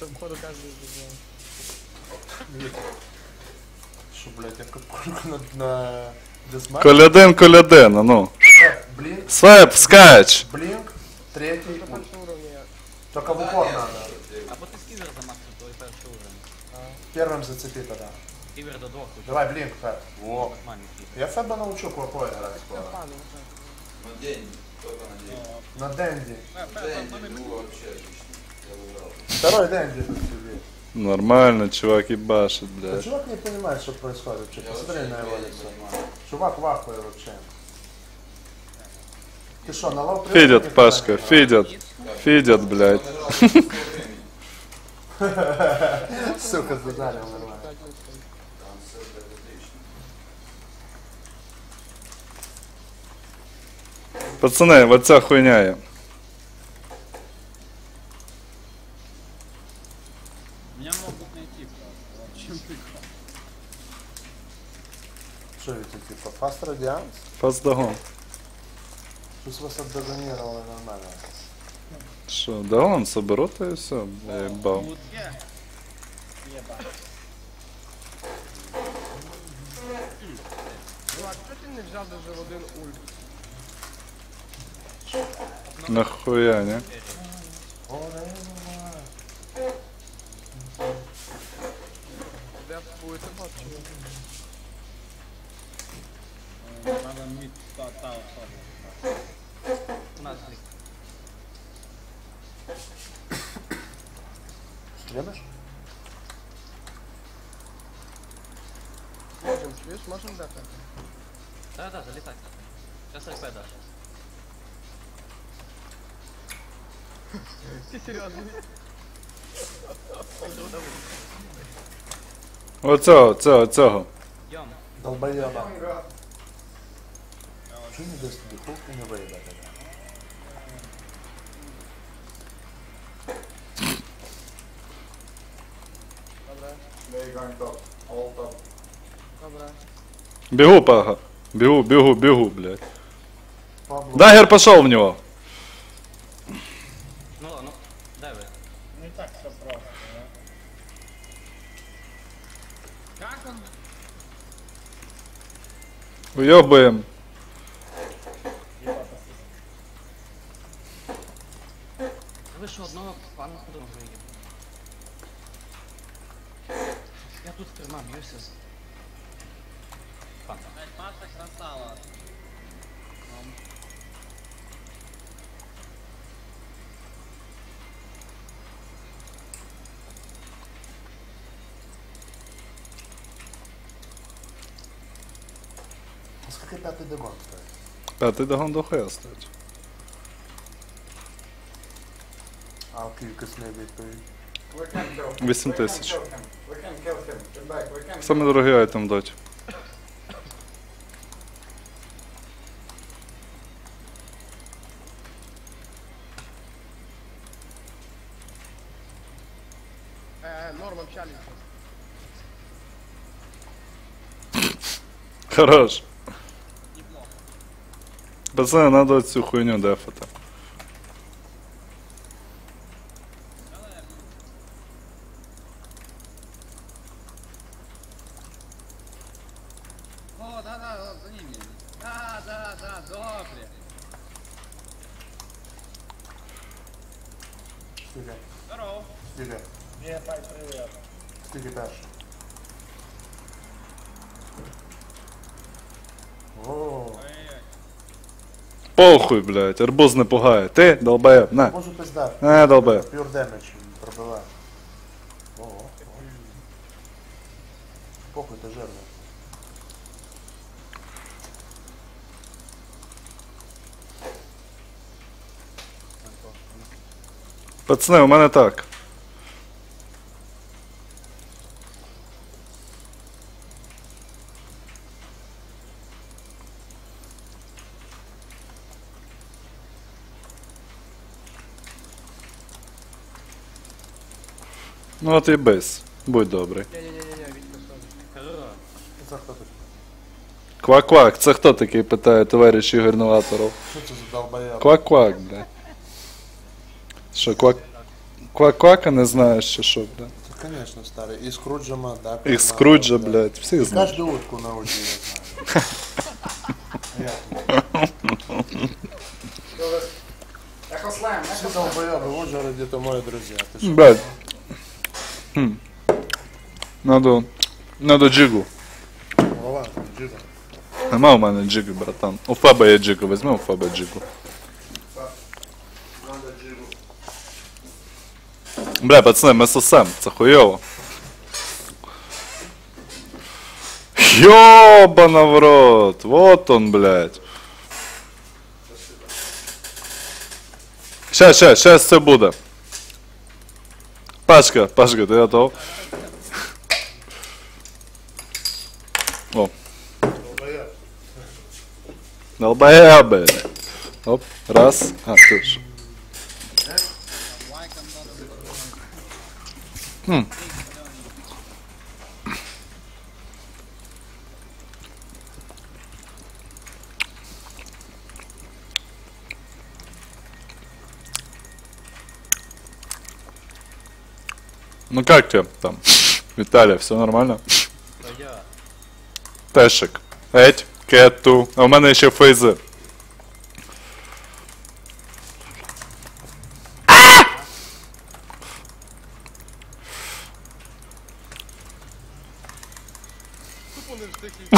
Це входу кожен день. Що, блядь, я капкульку на, на десмат? Колядин, колядин, а ну. Блинк, Свеп, скач! блинк, третий, На ульт. першому уровні я. Только в упор надо. Або ти сківер замаксив твій перший уровень. Первым зацепи тогда. Сківер до двох уже. Давай, блинк, Фэб. Во. Нормальний сківер. Я Фэба научу квапой играть Я скоро. пану вже. На день, только на день. На Дэнди. День, ну вообще отлично. Я. Второй Дэнди тут тебе. Нормально, чувак ебашит, Да блядь. чувак не понимает, что происходит вообще. Я Посмотри на его лицо. понимаю. Чувак вахует вообще. Ты что, на лов Фидят, Пашка, фидят. Фидят, блядь. Сука, зажарил нормально. Пацани, вот ця хуйня є. Меня могут найти просто. В чем прикол? Что фаст радианс? Фастдагон. Что вас отдогонировало нормально? Що, дагон соберу, то і все, я їбав. Вот я. Ебать. Чувак, що ти не взяв даже в один ульт? Нахуя, не? Де буде? Э, Надо мид та та особо. У нас злік. Следуешь? Можем, чуєш, можем дати. Да, да, залітай. Зараз РП даш. Ти серйозно? Оцього, цього, цього. Йом. Долбоеба. Что не даст духовку не выебать тогда? Добре, They going top. All top. добре. Бігу, пага. Бігу, бігу, бігу, блядь. Пабло. Дагер пішов в нього. Ну, ну, де ви? Не так все просто, да? Как он? Уйобуєм. Що, одного пана другого є? Я тут кермам, б'юся з... Пан. Паша красава. А сколько пятый догон стоит? П'ятий дагон до хуя А 8 тисяч. Саме дорогий айтем дать. Е, Хорош. Пацаны, надо цю хуйню дефати. Похуй, блядь, арбуз не пугає. Ти, долбає. на. можу пизда. На, долбоєб. Pure damage пробиває. О, о. Похуй, ти жирний. Пацани, у мене так. Ну от і без. Будь добрий. Ні-ні-ні, Вітька, сорі. Хорош. Це хто тут? Квак-квак, це хто такий питає товариш Ігор Новаторов? Що це за долбоєб? Квак-квак, бля. Що, квак... Квак-квака не знаєш чи що, блядь. Це, конечно, старий. І Скруджа Макдак. І Скруджа, блядь, всі знають. Каждую утку научил, я знаю. Я. Echo Slam, Все Echo Slam. долбоебы в Ужгороде, это мои друзья. Ты что? Блядь. Хм. Надо. Надо джигу. Нема у мене джиги, братан. У Фаба є джига, візьми у Фаба джигу. Бля, пацани, ми сосем, це хуйово. Ёбана в рот! Вот он, блядь. Щас, щас, щас це буде. Пашка, Пашка, ти готов? О. Долбоебы. Оп, раз. А, тут же. Лайком Ну как тебе там? Виталий, все нормально? Пойдет. Тешик. Еть, кету. А у мене ще фейзи. Тупо не встиг їх.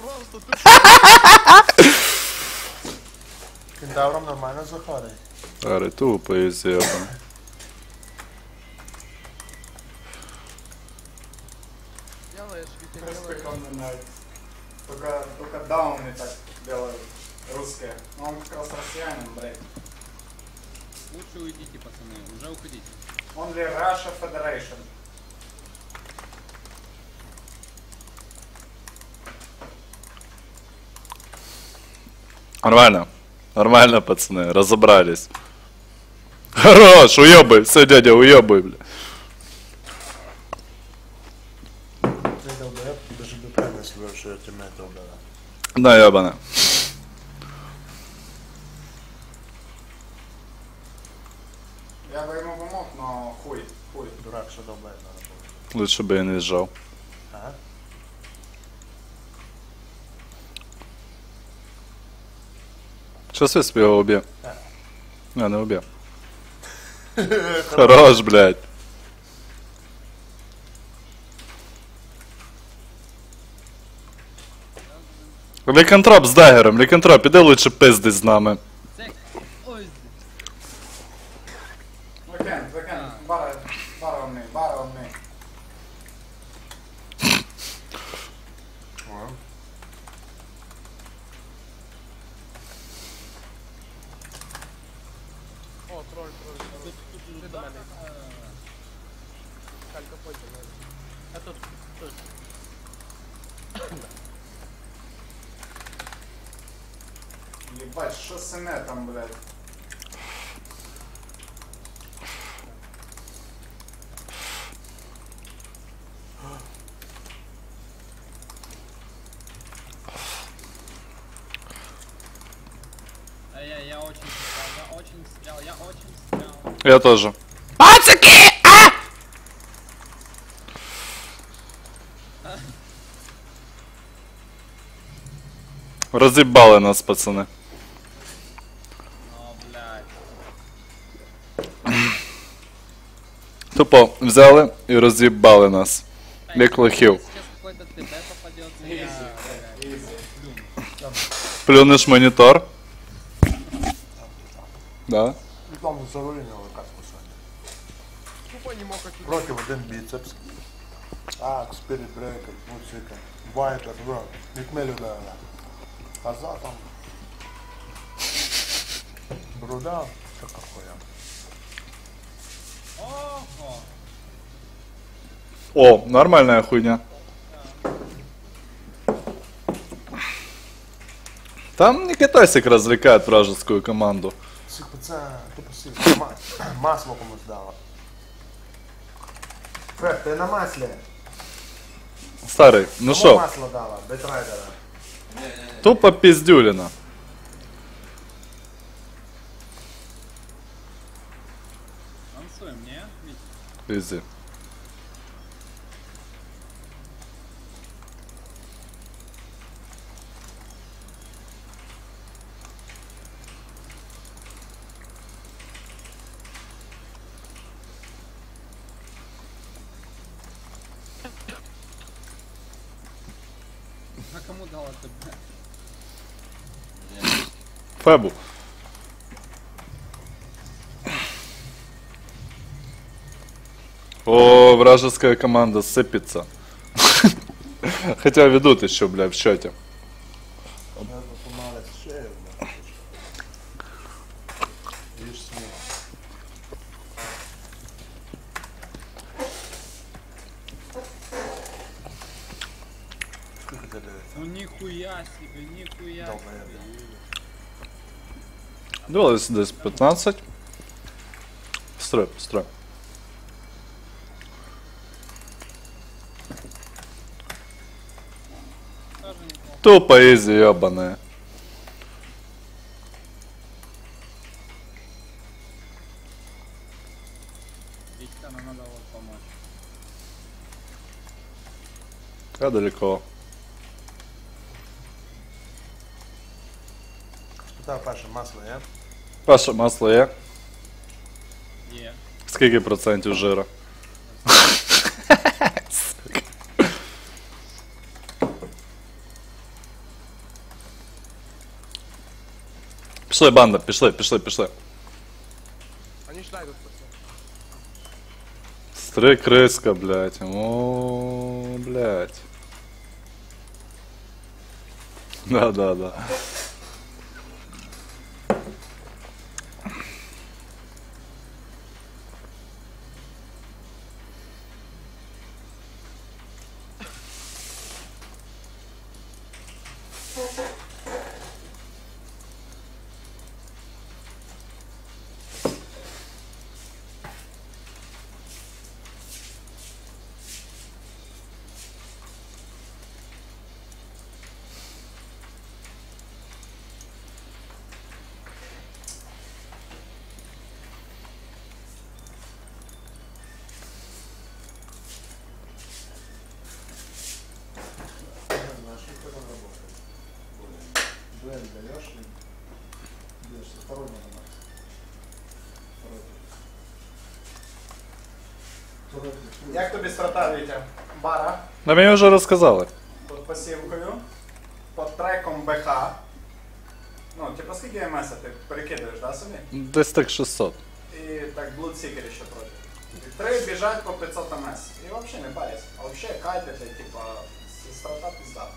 Просто тупо. Кентавром нормально заходить. Ари, тупо і з'єбан. Делаєш, Вітя, Respect делаєш. on the night. Только, только дауны так делают, русские. Но он как раз россиянин, блядь. Лучше уйдите, пацаны, уже уходите. Only Russia Federation. Нормально. Нормально, пацаны, разобрались. Хорош, уебай, все, дядя, уебай, бля. Да, ебана. Я бы ему помог, но хуй, хуй. Дурак, что долбоеб надо было. Лучше бы я не зжав. А? Сейчас я его убью. Не, не убью. Хорош, блядь. Лікантроп з дагером, лікантроп, іди лучше пизди з нами. Ебать, что с инетом, блядь? А я, я очень стрелял, я очень стрелял, я очень стрелял. Я тоже. Роз'їбали нас, пацани. Тупо взяли і роз'їбали нас. Як лохів. Сейчас какой-то ТП попадется, я... блядь, Плюнеш монітор. Да. І там заруїнили каску сьогодні. Тупо не мог очутити. Проти один біцепс. Так, спіріт брейкер, музика. Вайпер, бро. Вікмелю дала. А за там. Бруда. Така хуя. О, нормальная хуйня. Там не китайсик развлекает вражескую команду. Сик пацан, тупо сик. Ма- Масло комусь дала. Фред, ти на маслі? Старый, ну Кому шо, масло дала? Бетрайдера. тупо пиздюлина. А Ізі. А кому дала тебе? Фебу. О, вражеская команда сыпется. Хотя ведут еще, бля, в счете. Ну нихуя себе, нихуя Долбоеб, себе. Дивились десь 15. Строй, строй. Тоже неплохо. Тупо изи, ебаная. Витька, нам надо вот помочь. Я далеко. Спитав Паша, масло є? Паша, масло є? Е. Скільки процентів жира? Пішли, банда, пішли, пішли, пішли. Они шнайдут просто. Стри криска, блядь. О, блядь. Да, Блин, даешь и бьешь со второй нажимаешь. Второй. Як тобі страта, Вітя? Бара Да мені вже розказали. під пасівкою, під треком БХ. Ну, типу, скільки МС ти перекидаєш, да, собі? Десь так 600. І так Bloodseeker ще проти. І Три біжать по 500 МС. І взагалі не парясь. А взагалі кайтити, типа, страта пізда.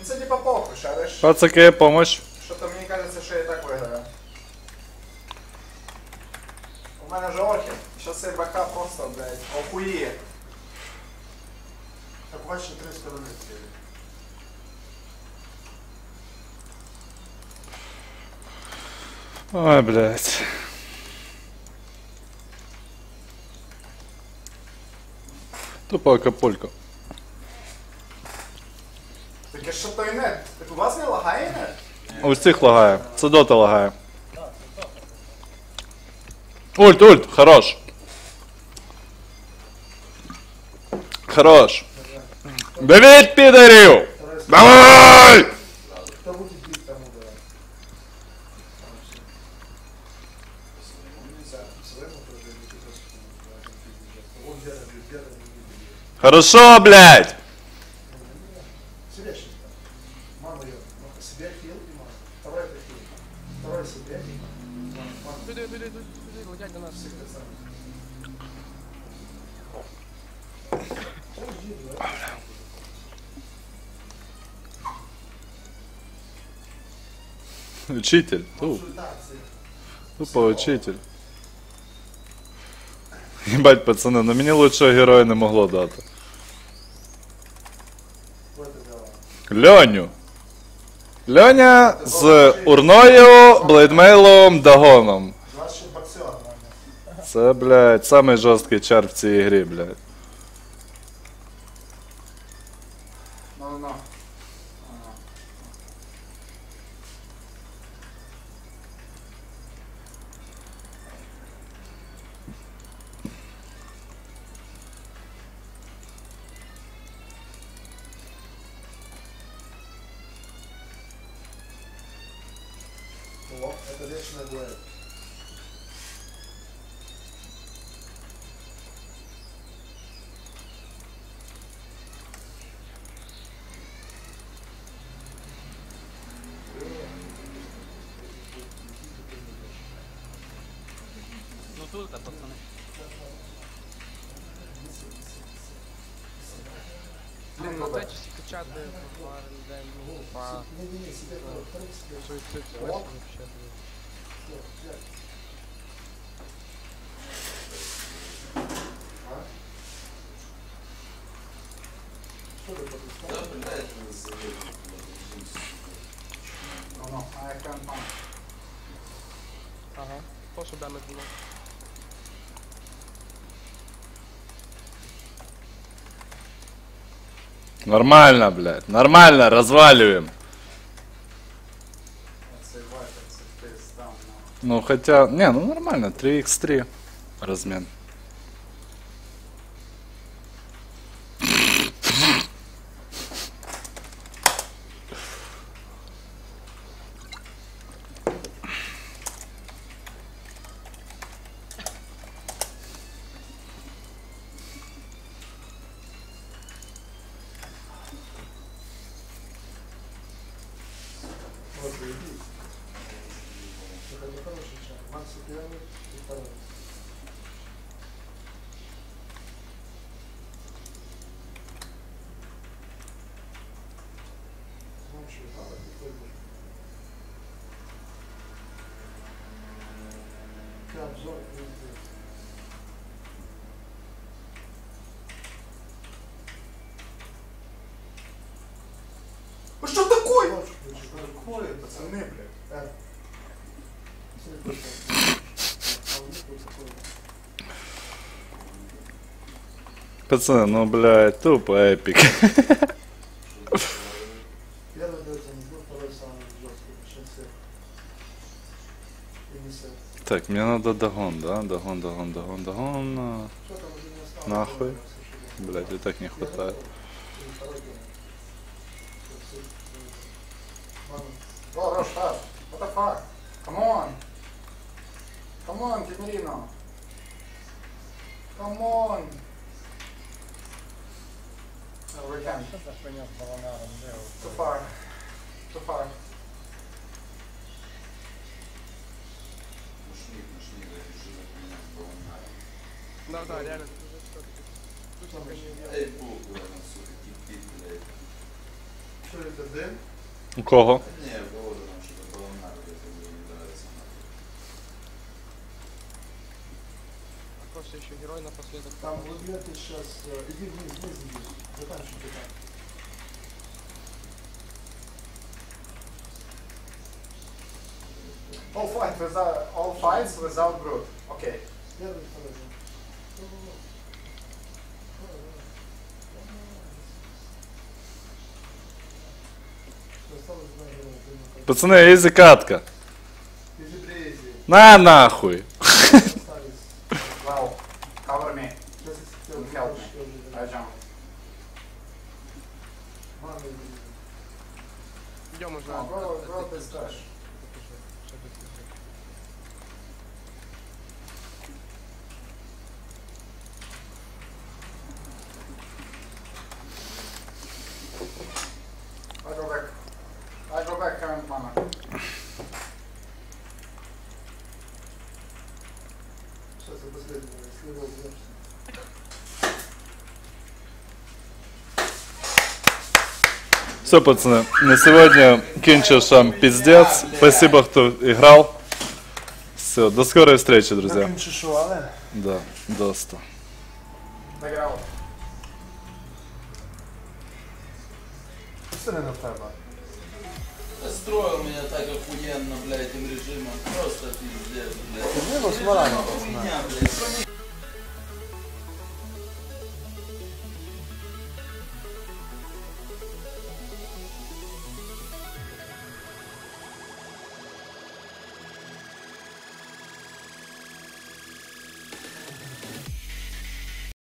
Ну це типа похуй, шариш. Пацаки, помощь. Що-то мені кажеться, що я і так виграю. У мене же орхід. Щас цей БК просто, блядь, охує. Так бачиш, три сторони цієї. Ой, блядь. Тупо Акапулько. Таке що то і нет. Так у вас не лагає нет? У всіх лагає. Це дота лагає. Ульт, ульт, хорош. Хорош. Давіть підарів! Давай! Хто буде Учитель. Консультации. Тупо учитель. Ебать, пацани, ну мені лучшого героя не могло дати. Льоню. Льоня з урною, блейдмейлом, дагоном. 26 боксер, наверное. Це, блядь, самий жорсткий чар в цій грі, блядь. Это вечная дуэль. Ну тут, пацаны. День, ну, по Не-не-не, себе Wow. So it takes weapon of shadows. No, no, I. Uh-huh. Tu Нормально, блядь. Нормально, разваливаем. Ну, хотя... Не, ну нормально. 3x3 размен. Вот, заебись. Это не хороший чай. Макс первый и второй. Ну, что, давай, ты пойдешь. Ты обзор не сделаешь. Ну что такое? Включи. Такое, пацаны, блядь. Пацаны, ну, блядь, тупо эпик. Первый дается не был, второй самый жесткий, чем все. И не сет. Так, мне надо догон, да? Догон, догон, догон, догон. Осталось? Нахуй. Блядь, и так не хватает. Rush. What the fuck? Come on. Come on. Come on. No, we can't. Too far. Too far. Да, да, реально. це вже що таке. Тут тільки не Эй, похуй, она, сука, кипит, блядь. Что это, Дэн? У кого? Не, кого-то там что-то баланар, блядь, мне не нравится. нахуй. Просто еще герой напоследок. Там в угле ты сейчас... Иди вниз, вниз иди. Заканчивай ты там. All fight without all fights without brute. Okay. Первый, Пацаны, изи катка. Иди брези. На нахуй. Остались. Well, Все, пацаны, на сегодня кинчишам пиздец. Спасибо, кто играл. Все, до скорой встречи, друзья. Да, доста. Дограв. Це не на тебе. Настроил меня так охуенно, блядь, этим режимом. Просто пиздец, блядь. Смарально, Хуйня, блядь.